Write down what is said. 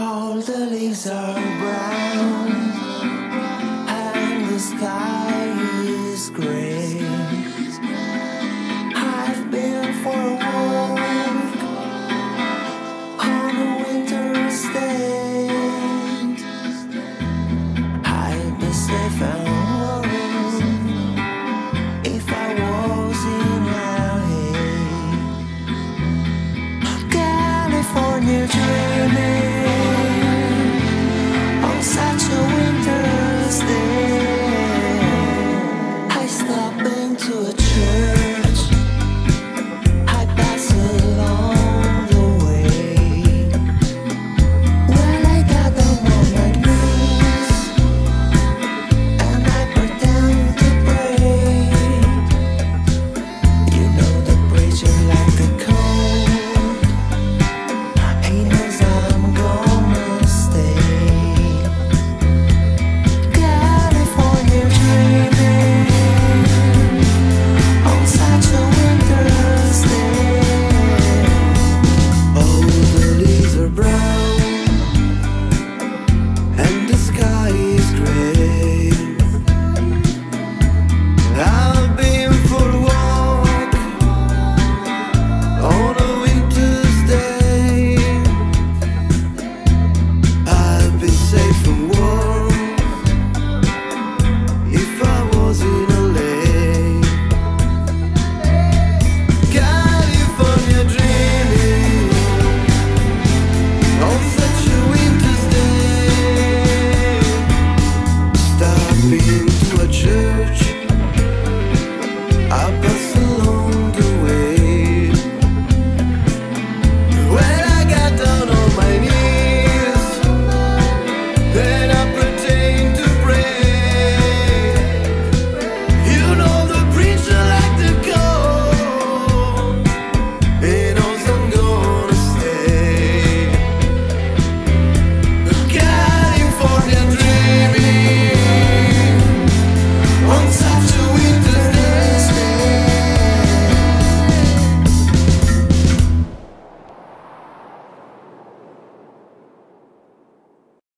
All the leaves are brown and the sky is gray. I've been for a walk on a winter's day. I've been safe to a church. and